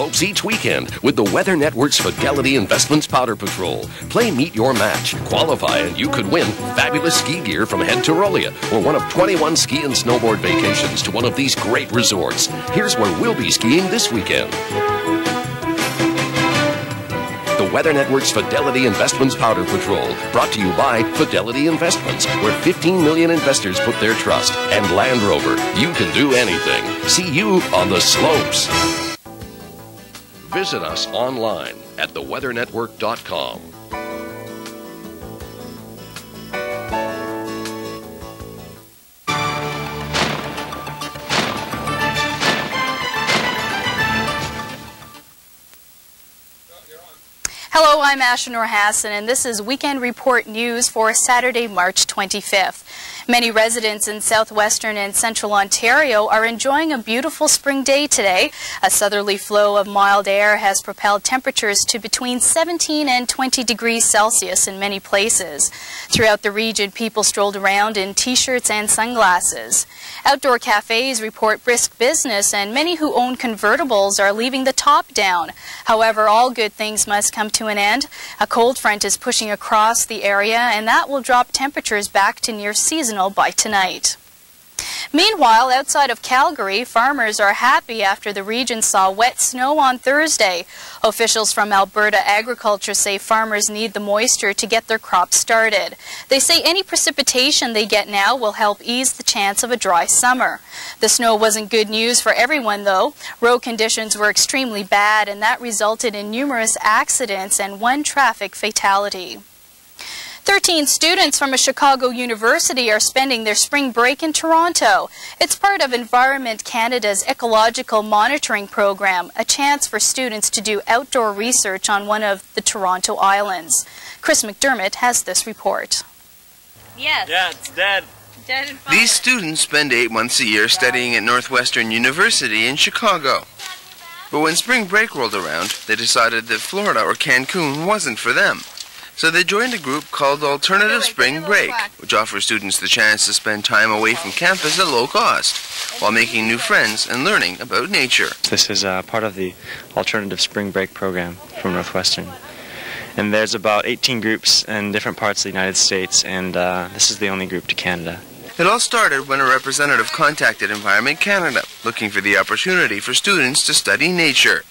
Slopes each weekend with the Weather Network's Fidelity Investments Powder Patrol. Play Meet Your Match. Qualify and you could win fabulous ski gear from Head Tyrolia or one of 21 ski and snowboard vacations to one of these great resorts. Here's where we'll be skiing this weekend. The Weather Network's Fidelity Investments Powder Patrol, brought to you by Fidelity Investments, where 15 million investors put their trust. And Land Rover, you can do anything. See you on the slopes. Visit us online at theweathernetwork.com. I'm Ashanor Hassan, and this is Weekend Report News for Saturday, March 25th. Many residents in southwestern and central Ontario are enjoying a beautiful spring day today. A southerly flow of mild air has propelled temperatures to between 17 and 20 degrees Celsius in many places. Throughout the region, people strolled around in t-shirts and sunglasses. Outdoor cafes report brisk business, and many who own convertibles are leaving the top down. However, all good things must come to an end. A cold front is pushing across the area, and that will drop temperatures back to near seasonal by tonight. Meanwhile, outside of Calgary, farmers are happy after the region saw wet snow on Thursday. Officials from Alberta Agriculture say farmers need the moisture to get their crops started. They say any precipitation they get now will help ease the chance of a dry summer. The snow wasn't good news for everyone, though. Road conditions were extremely bad, and that resulted in numerous accidents and one traffic fatality. 13 students from a Chicago university are spending their spring break in Toronto. It's part of Environment Canada's ecological monitoring program, a chance for students to do outdoor research on one of the Toronto islands. Chris McDermott has this report. Yes. Yeah, it's dead. Dead and These students spend eight months a year studying at Northwestern University in Chicago. But when spring break rolled around, they decided that Florida or Cancun wasn't for them. So they joined a group called Alternative Spring Break, which offers students the chance to spend time away from campus at low cost, while making new friends and learning about nature. This is uh, part of the Alternative Spring Break program from Northwestern. And there's about 18 groups in different parts of the United States, and uh, this is the only group to Canada. It all started when a representative contacted Environment Canada, looking for the opportunity for students to study nature.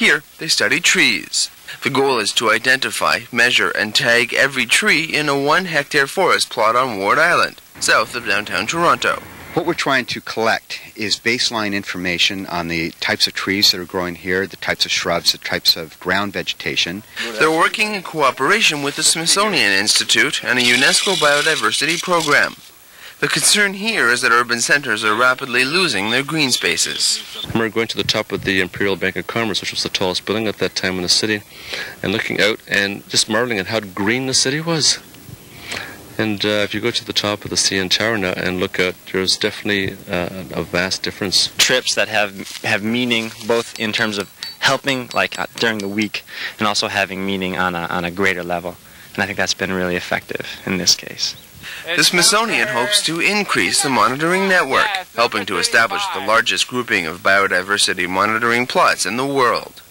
Here, they study trees. The goal is to identify, measure, and tag every tree in a one hectare forest plot on Ward Island, south of downtown Toronto. What we're trying to collect is baseline information on the types of trees that are growing here, the types of shrubs, the types of ground vegetation. They're working in cooperation with the Smithsonian Institute and a UNESCO biodiversity program. The concern here is that urban centers are rapidly losing their green spaces. I remember going to the top of the Imperial Bank of Commerce, which was the tallest building at that time in the city, and looking out and just marveling at how green the city was. And uh, if you go to the top of the CN Tower now and look out, there's definitely uh, a vast difference. Trips that have have meaning both in terms of helping, like uh, during the week, and also having meaning on a, on a greater level. And I think that's been really effective in this case. The Smithsonian hopes to increase the monitoring network, helping to establish the largest grouping of biodiversity monitoring plots in the world.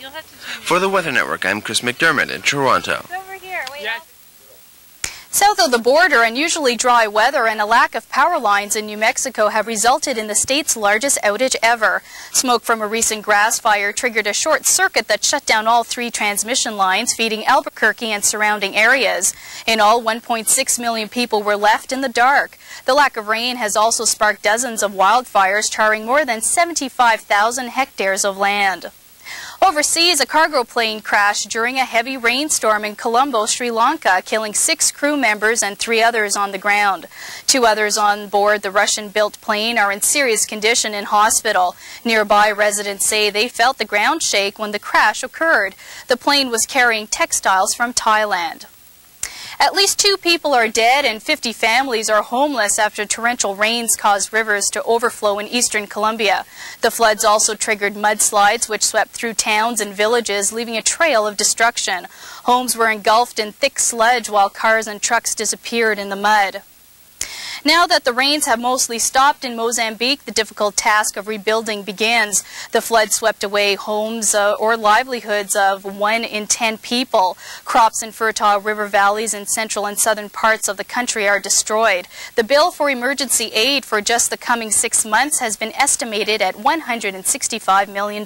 For the Weather Network, I'm Chris McDermott in Toronto. over here. Wait, Yeah. South of the border, unusually dry weather and a lack of power lines in New Mexico have resulted in the state's largest outage ever. Smoke from a recent grass fire triggered a short circuit that shut down all three transmission lines feeding Albuquerque and surrounding areas. In all, 1.6 million people were left in the dark. The lack of rain has also sparked dozens of wildfires, charring more than 75,000 hectares of land. Overseas, a cargo plane crashed during a heavy rainstorm in Colombo, Sri Lanka, killing six crew members and three others on the ground. Two others on board the Russian-built plane are in serious condition in hospital. Nearby residents say they felt the ground shake when the crash occurred. The plane was carrying textiles from Thailand. At least two people are dead and 50 families are homeless after torrential rains caused rivers to overflow in eastern Colombia. The floods also triggered mudslides which swept through towns and villages, leaving a trail of destruction. Homes were engulfed in thick sludge while cars and trucks disappeared in the mud. Now that the rains have mostly stopped in Mozambique, the difficult task of rebuilding begins. The flood swept away homes uh, or livelihoods of one in ten people. Crops in fertile river valleys in central and southern parts of the country are destroyed. The bill for emergency aid for just the coming six months has been estimated at $165 million.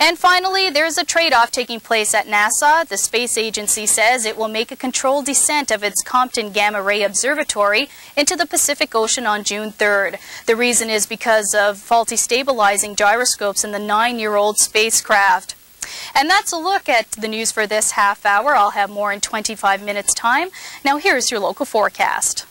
And finally, there's a trade-off taking place at NASA. The space agency says it will make a controlled descent of its Compton Gamma Ray Observatory into the Pacific Ocean on June 3rd. The reason is because of faulty stabilizing gyroscopes in the nine-year-old spacecraft. And that's a look at the news for this half hour. I'll have more in 25 minutes time. Now here's your local forecast.